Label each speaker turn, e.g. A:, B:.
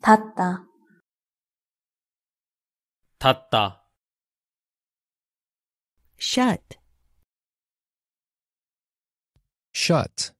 A: 닫다,
B: shut,
C: shut,